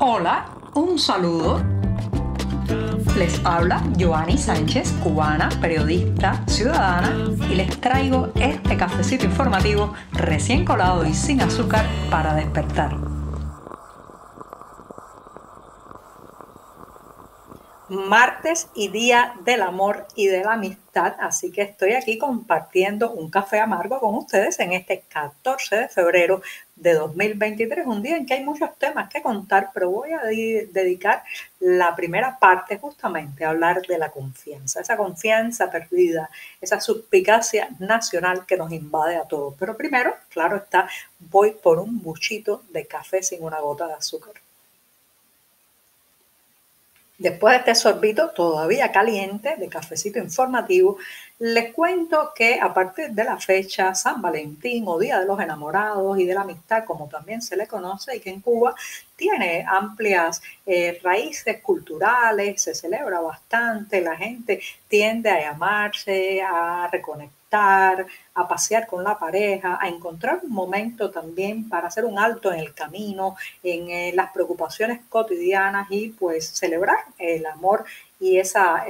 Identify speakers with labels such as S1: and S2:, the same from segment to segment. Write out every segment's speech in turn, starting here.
S1: Hola, un saludo. Les habla Joanny Sánchez, cubana, periodista, ciudadana, y les traigo este cafecito informativo recién colado y sin azúcar para despertar. Martes y día del amor y de la amistad, así que estoy aquí compartiendo un café amargo con ustedes en este 14 de febrero de 2023, un día en que hay muchos temas que contar, pero voy a dedicar la primera parte justamente a hablar de la confianza, esa confianza perdida, esa suspicacia nacional que nos invade a todos. Pero primero, claro está, voy por un buchito de café sin una gota de azúcar. Después de este sorbito todavía caliente de cafecito informativo, les cuento que a partir de la fecha San Valentín o Día de los Enamorados y de la Amistad, como también se le conoce, y que en Cuba tiene amplias eh, raíces culturales, se celebra bastante, la gente tiende a llamarse, a reconectar a pasear con la pareja, a encontrar un momento también para hacer un alto en el camino, en eh, las preocupaciones cotidianas y pues celebrar el amor y esa,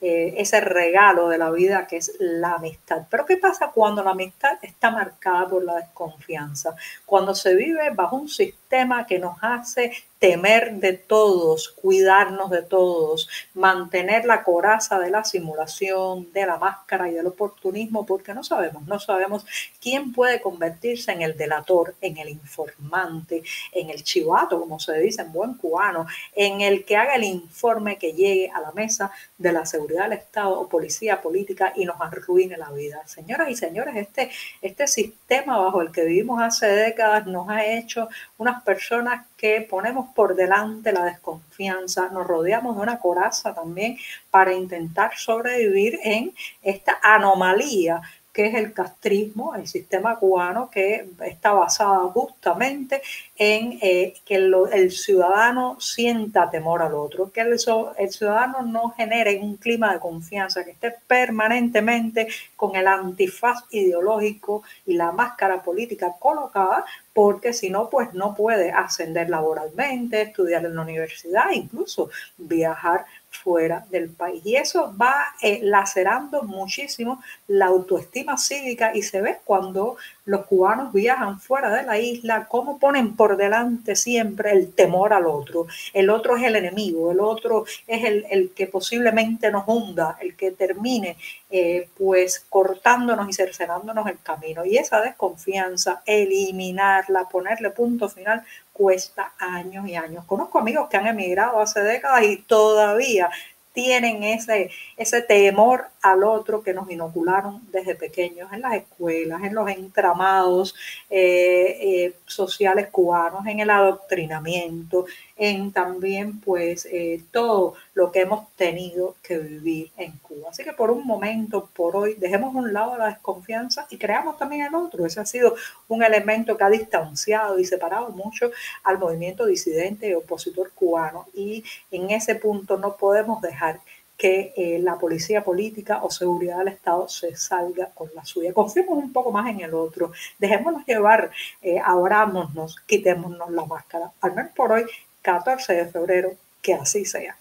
S1: eh, ese regalo de la vida que es la amistad. Pero ¿qué pasa cuando la amistad está marcada por la desconfianza? Cuando se vive bajo un sistema que nos hace temer de todos, cuidarnos de todos, mantener la coraza de la simulación, de la máscara y del oportunismo, porque no sabemos, no sabemos quién puede convertirse en el delator, en el informante, en el chivato, como se dice en buen cubano, en el que haga el informe que llegue a la mesa de la seguridad del Estado o policía política y nos arruine la vida. Señoras y señores, este, este sistema bajo el que vivimos hace décadas nos ha hecho unas personas que ponemos por delante la desconfianza, nos rodeamos de una coraza también para intentar sobrevivir en esta anomalía que es el castrismo, el sistema cubano que está basado justamente en eh, que el, ciudadano sienta temor al otro, que el, el, ciudadano no genere un clima de confianza, que esté permanentemente con el antifaz ideológico y la máscara política colocada, porque si no, pues no puede ascender laboralmente, estudiar en la universidad, incluso viajar fuera del país. Y eso va eh, lacerando muchísimo la autoestima cívica y se ve cuando los cubanos viajan fuera de la isla, cómo ponen por delante siempre el temor al otro. El otro es el enemigo, el otro es el, que posiblemente nos hunda, el que termine eh, pues cortándonos y cercenándonos el camino. Y esa desconfianza, eliminarla, ponerle punto final, cuesta años y años. Conozco amigos que han emigrado hace décadas y todavía tienen ese, ese temor al otro que nos inocularon desde pequeños en las escuelas, en los entramados eh, eh, sociales cubanos, en el adoctrinamiento, en también pues eh, todo lo que hemos tenido que vivir en Cuba. Así que por un momento, por hoy, dejemos un lado la desconfianza y creamos también el otro. Ese ha sido un elemento que ha distanciado y separado mucho al movimiento disidente y opositor cubano y en ese punto no podemos dejar que eh, la policía política o seguridad del Estado se salga con la suya. Confiemos un poco más en el otro, dejémonos llevar, eh, abrámonos, quitémonos la máscara. Al menos por hoy, 14 de febrero, que así sea.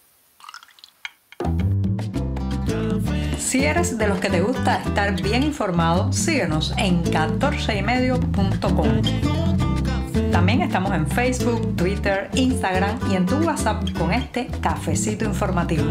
S2: Si eres de los que te gusta estar bien informado, síguenos en 14ymedio.com. También estamos en Facebook, Twitter, Instagram y en tu WhatsApp con este cafecito informativo.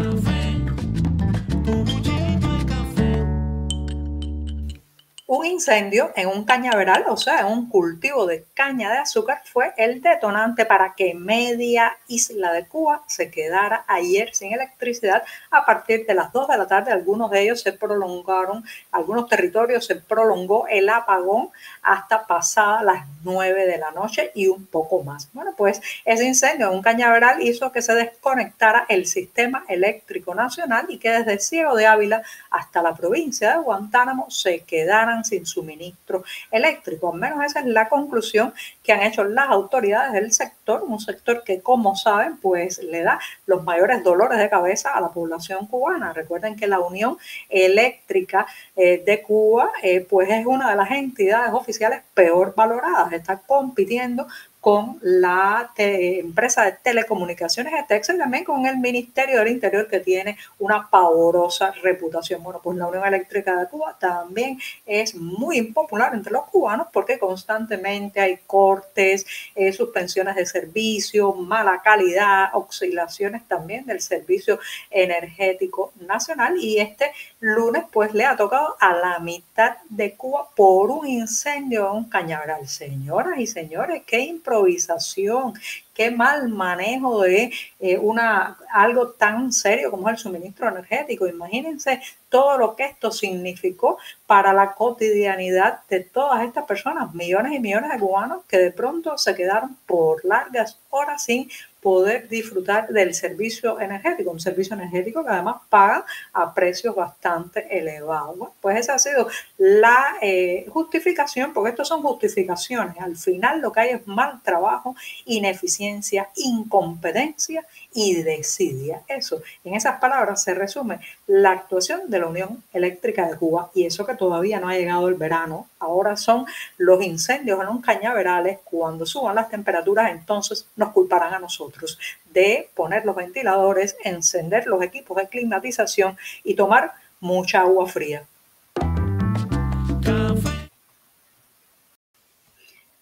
S1: Un incendio en un cañaveral, o sea, en un cultivo de caña de azúcar, fue el detonante para que media isla de Cuba se quedara ayer sin electricidad a partir de las 2 de la tarde. Algunos de ellos se prolongaron, algunos territorios se prolongó el apagón hasta pasadas las 9 de la noche y un poco más. Bueno, pues ese incendio en un cañaveral hizo que se desconectara el sistema eléctrico nacional y que desde Ciego de Ávila hasta la provincia de Guantánamo se quedaran sin suministro eléctrico. Al menos esa es la conclusión que han hecho las autoridades del sector, un sector que, como saben, pues le da los mayores dolores de cabeza a la población cubana. Recuerden que la Unión Eléctrica eh, de Cuba, eh, pues es una de las entidades oficiales peor valoradas, está compitiendo con la empresa de telecomunicaciones de Texas y también con el Ministerio del Interior que tiene una pavorosa reputación. Bueno, pues la Unión Eléctrica de Cuba también es muy impopular entre los cubanos porque constantemente hay cortes, eh, suspensiones de servicio, mala calidad, oscilaciones también del servicio energético nacional y este lunes pues le ha tocado a la mitad de Cuba por un incendio en un cañaveral. Señoras y señores, qué improvisación, improvisación qué mal manejo de eh, una, algo tan serio como es el suministro energético. Imagínense todo lo que esto significó para la cotidianidad de todas estas personas, millones y millones de cubanos que de pronto se quedaron por largas horas sin poder disfrutar del servicio energético, un servicio energético que además paga a precios bastante elevados. pues esa ha sido la eh, justificación, porque estos son justificaciones. Al final lo que hay es mal trabajo, ineficiencia, incompetencia y desidia. Eso, en esas palabras se resume la actuación de la Unión Eléctrica de Cuba y eso que todavía no ha llegado el verano. Ahora son los incendios en los cañaverales. Cuando suban las temperaturas, entonces nos culparán a nosotros de poner los ventiladores, encender los equipos de climatización y tomar mucha agua fría.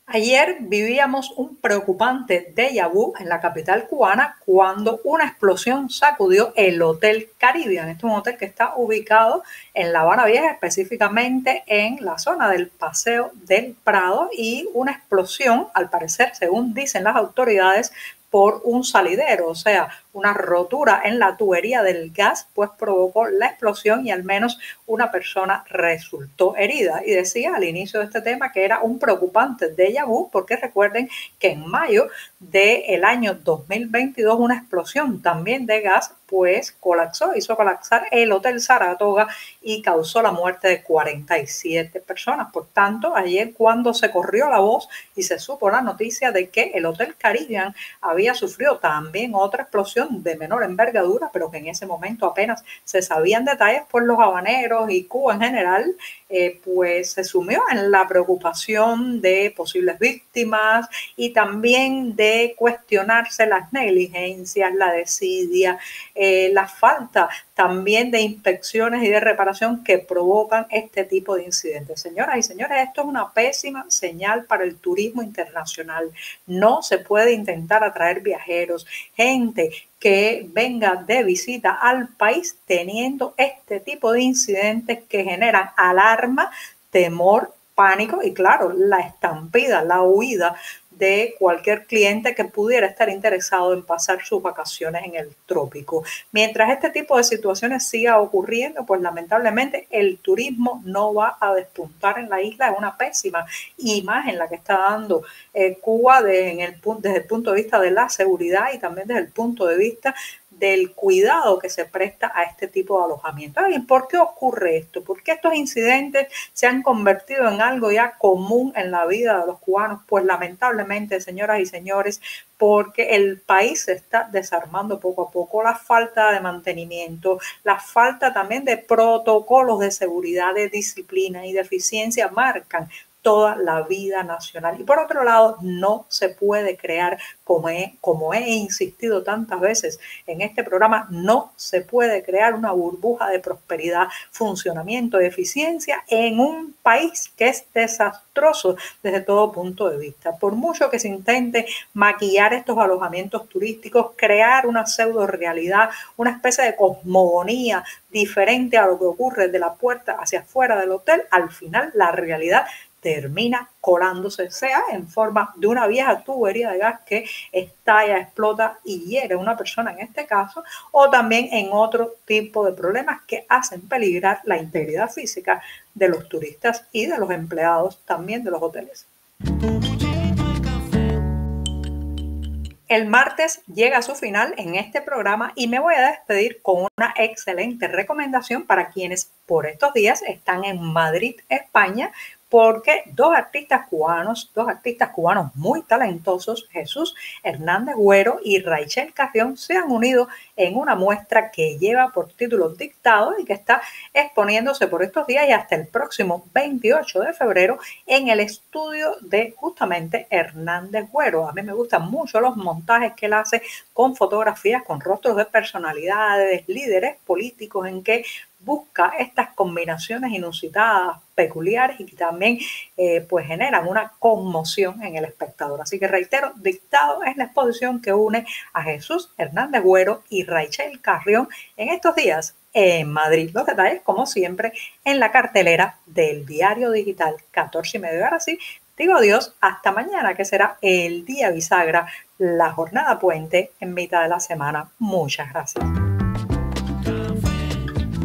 S1: Ayer vivíamos un preocupante déjà vu en la capital cubana cuando una explosión sacudió el Hotel Caribbean. Este es un hotel que está ubicado en La Habana Vieja, específicamente en la zona del Paseo del Prado y una explosión, al parecer, según dicen las autoridades, por un salidero, o sea, una rotura en la tubería del gas, pues provocó la explosión y al menos una persona resultó herida. Y decía al inicio de este tema que era un preocupante déjà vu, porque recuerden que en mayo del año 2022 una explosión también de gas pues colapsó, hizo colapsar el Hotel Saratoga y causó la muerte de 47 personas. Por tanto, ayer cuando se corrió la voz y se supo la noticia de que el Hotel Caribbean había sufrido también otra explosión de menor envergadura, pero que en ese momento apenas se sabían detalles, por los habaneros y Cuba en general, eh, pues se sumió en la preocupación de posibles víctimas y también de cuestionarse las negligencias, la desidia, eh, la falta también de inspecciones y de reparación que provocan este tipo de incidentes. Señoras y señores, esto es una pésima señal para el turismo internacional. No se puede intentar atraer viajeros, gente que venga de visita al país teniendo este tipo de incidentes que generan alarma, temor, pánico y claro, la estampida, la huida de cualquier cliente que pudiera estar interesado en pasar sus vacaciones en el trópico. Mientras este tipo de situaciones siga ocurriendo, pues lamentablemente el turismo no va a despuntar en la isla. Es una pésima imagen la que está dando eh, Cuba desde el punto de vista de la seguridad y también desde el punto de vista del cuidado que se presta a este tipo de alojamiento. ¿Y por qué ocurre esto? ¿Por qué estos incidentes se han convertido en algo ya común en la vida de los cubanos? Pues lamentablemente, señoras y señores, porque el país se está desarmando poco a poco, la falta de mantenimiento, la falta también de protocolos de seguridad, de disciplina y de eficiencia marcan toda la vida nacional. Y por otro lado, no se puede crear, como he, como he insistido tantas veces en este programa, no se puede crear una burbuja de prosperidad, funcionamiento eficiencia en un país que es desastroso desde todo punto de vista. Por mucho que se intente maquillar estos alojamientos turísticos, crear una pseudo realidad, una especie de cosmogonía diferente a lo que ocurre de la puerta hacia afuera del hotel, al final la realidad termina colándose, sea en forma de una vieja tubería de gas que estalla, explota y hiere a una persona en este caso, o también en otro tipo de problemas que hacen peligrar la integridad física de los turistas y de los empleados también de los hoteles. El martes llega a su final en este programa y me voy a despedir con una excelente recomendación para quienes por estos días están en Madrid, España, porque dos artistas cubanos, dos artistas cubanos muy talentosos, Jesús Hernández Güero y Rachel Carrión, se han unido en una muestra que lleva por título dictado y que está exponiéndose por estos días y hasta el próximo 28 de febrero en el estudio de justamente Hernández Güero. A mí me gustan mucho los montajes que él hace con fotografías, con rostros de personalidades, líderes políticos en que busca estas combinaciones inusitadas, peculiares y que también eh, pues generan una conmoción en el espectador. Así que reitero, Dictado es la exposición que une a Jesús Hernández Güero y Rachel Carrión en estos días en Madrid. Los detalles, como siempre, en la cartelera del diario digital 14 y medio. Ahora sí, digo adiós hasta mañana, que será el día bisagra, la jornada puente en mitad de la semana. Muchas gracias.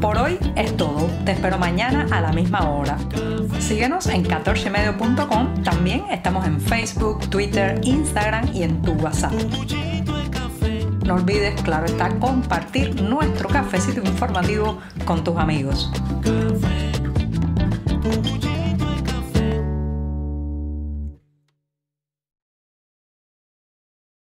S2: Por hoy es todo. Te espero mañana a la misma hora. Síguenos en 14medio.com. También estamos en Facebook, Twitter, Instagram y en tu WhatsApp. No olvides, claro está, compartir nuestro cafecito informativo con tus amigos.